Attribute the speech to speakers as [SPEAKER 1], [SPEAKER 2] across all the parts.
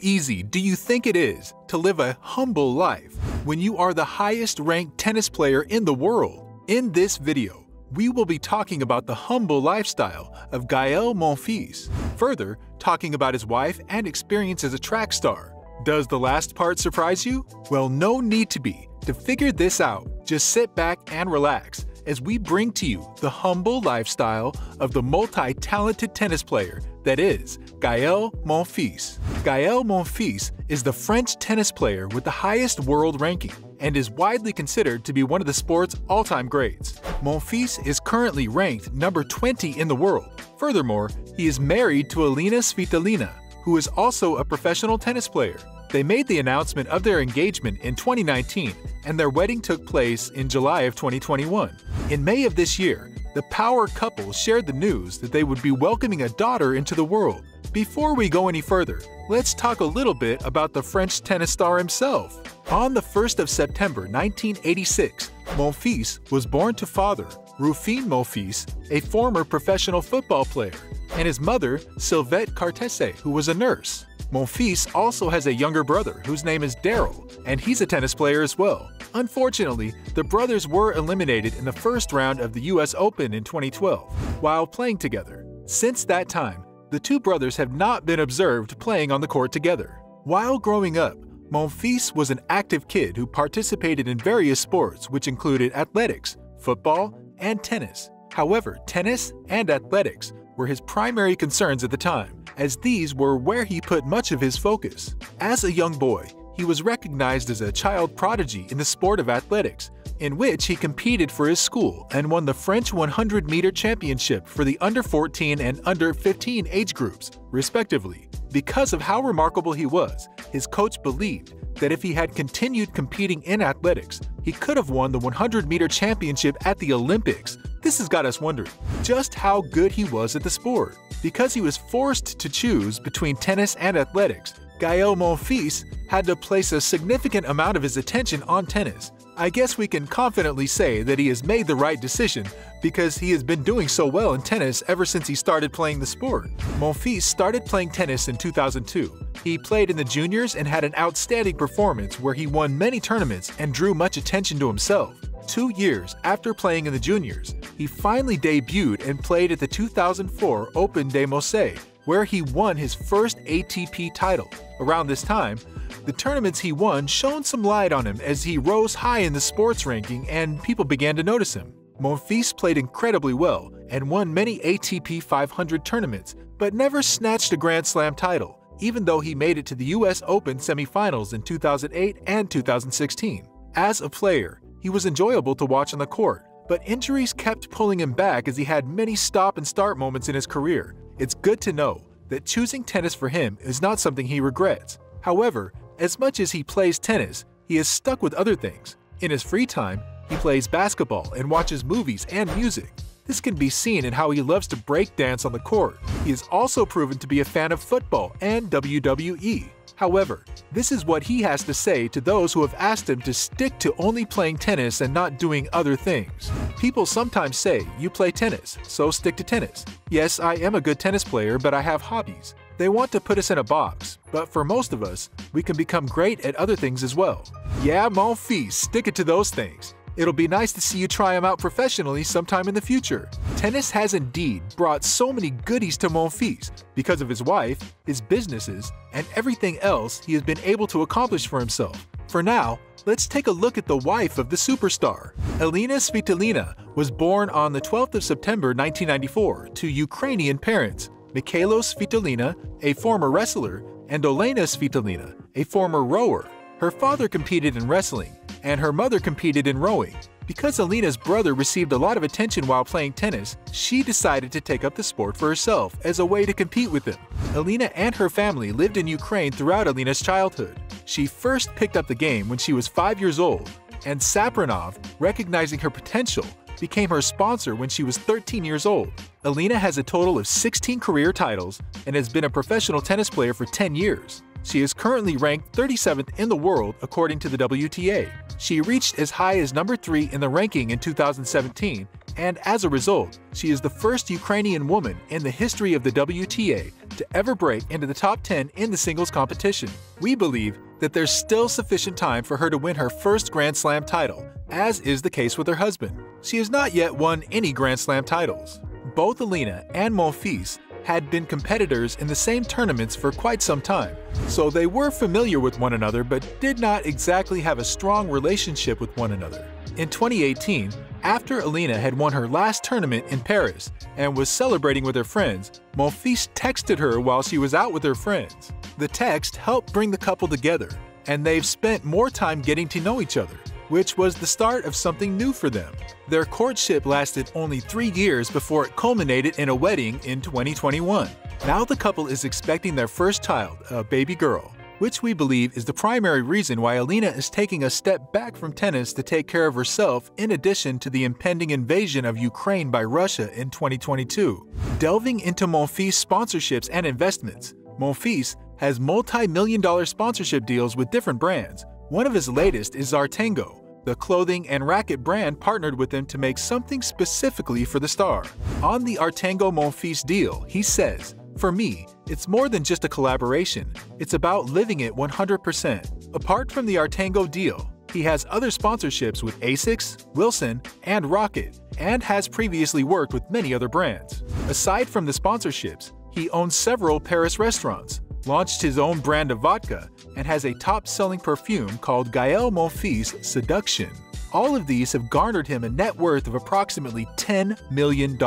[SPEAKER 1] easy do you think it is to live a humble life when you are the highest ranked tennis player in the world? In this video, we will be talking about the humble lifestyle of Gael Monfils, further talking about his wife and experience as a track star. Does the last part surprise you? Well, no need to be. To figure this out, just sit back and relax as we bring to you the humble lifestyle of the multi-talented tennis player that is Gael Monfils. Gael Monfils is the French tennis player with the highest world ranking and is widely considered to be one of the sport's all-time greats. Monfils is currently ranked number 20 in the world. Furthermore, he is married to Elina Svitolina, who is also a professional tennis player. They made the announcement of their engagement in 2019, and their wedding took place in July of 2021. In May of this year, the power couple shared the news that they would be welcoming a daughter into the world. Before we go any further, let's talk a little bit about the French tennis star himself. On the 1st of September 1986, Monfils was born to father Rufin Monfils, a former professional football player, and his mother Sylvette Cartese, who was a nurse. Monfils also has a younger brother whose name is Daryl, and he's a tennis player as well. Unfortunately, the brothers were eliminated in the first round of the US Open in 2012 while playing together. Since that time, the two brothers have not been observed playing on the court together. While growing up, Monfils was an active kid who participated in various sports which included athletics, football, and tennis. However, tennis and athletics were his primary concerns at the time as these were where he put much of his focus. As a young boy, he was recognized as a child prodigy in the sport of athletics, in which he competed for his school and won the French 100 meter championship for the under 14 and under 15 age groups, respectively. Because of how remarkable he was, his coach believed that if he had continued competing in athletics, he could have won the 100 meter championship at the Olympics. This has got us wondering just how good he was at the sport. Because he was forced to choose between tennis and athletics, Gael Monfils had to place a significant amount of his attention on tennis. I guess we can confidently say that he has made the right decision because he has been doing so well in tennis ever since he started playing the sport. Monfils started playing tennis in 2002. He played in the juniors and had an outstanding performance where he won many tournaments and drew much attention to himself. Two years after playing in the juniors, he finally debuted and played at the 2004 Open de Marseille, where he won his first ATP title. Around this time, the tournaments he won shone some light on him as he rose high in the sports ranking and people began to notice him. Monfils played incredibly well and won many ATP 500 tournaments, but never snatched a Grand Slam title, even though he made it to the US Open semifinals in 2008 and 2016. As a player, he was enjoyable to watch on the court, but injuries kept pulling him back as he had many stop and start moments in his career. It's good to know that choosing tennis for him is not something he regrets. However, as much as he plays tennis, he is stuck with other things. In his free time, he plays basketball and watches movies and music. This can be seen in how he loves to break dance on the court. He is also proven to be a fan of football and WWE. However, this is what he has to say to those who have asked him to stick to only playing tennis and not doing other things. People sometimes say, you play tennis, so stick to tennis. Yes, I am a good tennis player, but I have hobbies. They want to put us in a box, but for most of us, we can become great at other things as well. Yeah, Monfils, stick it to those things. It'll be nice to see you try them out professionally sometime in the future. Tennis has indeed brought so many goodies to Monfils because of his wife, his businesses, and everything else he has been able to accomplish for himself. For now, let's take a look at the wife of the superstar. Elina Svitolina was born on the 12th of September 1994 to Ukrainian parents, Mikhailo Svitolina, a former wrestler, and Olena Svitolina, a former rower. Her father competed in wrestling, and her mother competed in rowing. Because Elina's brother received a lot of attention while playing tennis, she decided to take up the sport for herself as a way to compete with him. Elina and her family lived in Ukraine throughout Elina's childhood. She first picked up the game when she was 5 years old, and Sapronov, recognizing her potential, became her sponsor when she was 13 years old. Elina has a total of 16 career titles and has been a professional tennis player for 10 years. She is currently ranked 37th in the world according to the WTA. She reached as high as number 3 in the ranking in 2017, and as a result, she is the first Ukrainian woman in the history of the WTA to ever break into the top 10 in the singles competition. We believe that there's still sufficient time for her to win her first Grand Slam title, as is the case with her husband. She has not yet won any Grand Slam titles. Both Elina and Monfils had been competitors in the same tournaments for quite some time, so they were familiar with one another but did not exactly have a strong relationship with one another. In 2018, after Elina had won her last tournament in Paris and was celebrating with her friends, Monfils texted her while she was out with her friends. The text helped bring the couple together, and they've spent more time getting to know each other which was the start of something new for them. Their courtship lasted only three years before it culminated in a wedding in 2021. Now the couple is expecting their first child, a baby girl, which we believe is the primary reason why Elina is taking a step back from tennis to take care of herself in addition to the impending invasion of Ukraine by Russia in 2022. Delving into Monfils sponsorships and investments, Monfils has multi-million dollar sponsorship deals with different brands. One of his latest is Artengo, the clothing and racket brand partnered with him to make something specifically for the star. On the Artengo Monfils deal, he says, For me, it's more than just a collaboration, it's about living it 100%. Apart from the Artengo deal, he has other sponsorships with ASICS, Wilson, and Rocket, and has previously worked with many other brands. Aside from the sponsorships, he owns several Paris restaurants, launched his own brand of vodka, and has a top-selling perfume called Gael Monfils Seduction. All of these have garnered him a net worth of approximately $10 million.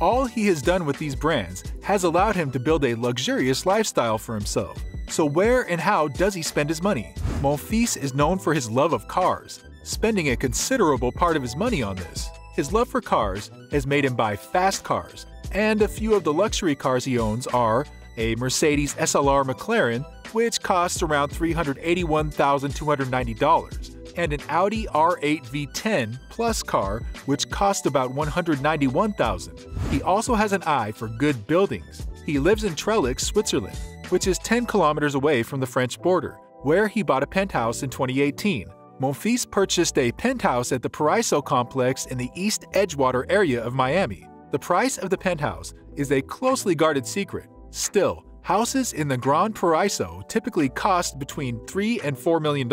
[SPEAKER 1] All he has done with these brands has allowed him to build a luxurious lifestyle for himself. So where and how does he spend his money? Monfils is known for his love of cars, spending a considerable part of his money on this. His love for cars has made him buy fast cars, and a few of the luxury cars he owns are a Mercedes SLR McLaren, which costs around $381,290, and an Audi R8 V10 Plus car, which costs about $191,000. He also has an eye for good buildings. He lives in Trélex, Switzerland, which is 10 kilometers away from the French border, where he bought a penthouse in 2018. Monfils purchased a penthouse at the Paraiso complex in the East Edgewater area of Miami. The price of the penthouse is a closely guarded secret, Still, houses in the Gran Paraiso typically cost between 3 and $4 million,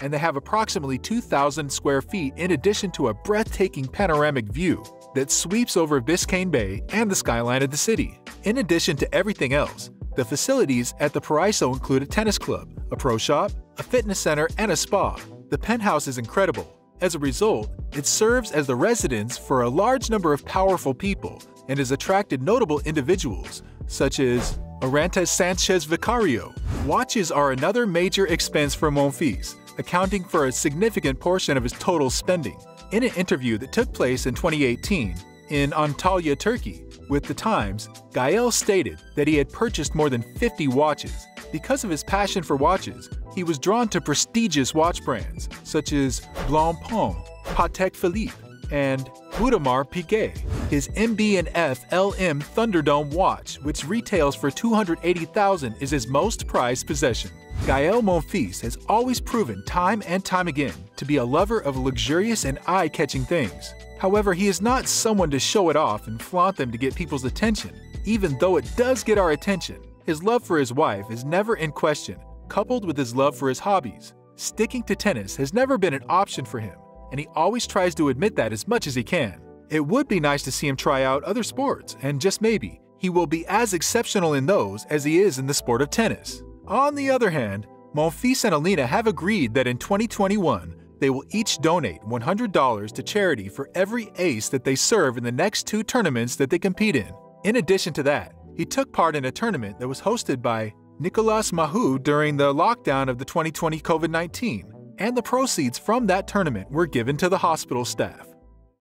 [SPEAKER 1] and they have approximately 2,000 square feet in addition to a breathtaking panoramic view that sweeps over Biscayne Bay and the skyline of the city. In addition to everything else, the facilities at the Paraiso include a tennis club, a pro shop, a fitness center, and a spa. The penthouse is incredible. As a result, it serves as the residence for a large number of powerful people and has attracted notable individuals such as Orantes Sanchez Vicario. Watches are another major expense for Monfils, accounting for a significant portion of his total spending. In an interview that took place in 2018 in Antalya, Turkey, with The Times, Gael stated that he had purchased more than 50 watches. Because of his passion for watches, he was drawn to prestigious watch brands such as Blancpain, Patek Philippe, and Audemars Piguet. His MB&F LM Thunderdome watch, which retails for $280,000, is his most prized possession. Gael Monfils has always proven time and time again to be a lover of luxurious and eye-catching things. However, he is not someone to show it off and flaunt them to get people's attention, even though it does get our attention. His love for his wife is never in question, coupled with his love for his hobbies. Sticking to tennis has never been an option for him, and he always tries to admit that as much as he can. It would be nice to see him try out other sports, and just maybe, he will be as exceptional in those as he is in the sport of tennis. On the other hand, Monfils and Elina have agreed that in 2021, they will each donate $100 to charity for every ace that they serve in the next two tournaments that they compete in. In addition to that, he took part in a tournament that was hosted by Nicolas Mahut during the lockdown of the 2020 COVID 19 and the proceeds from that tournament were given to the hospital staff.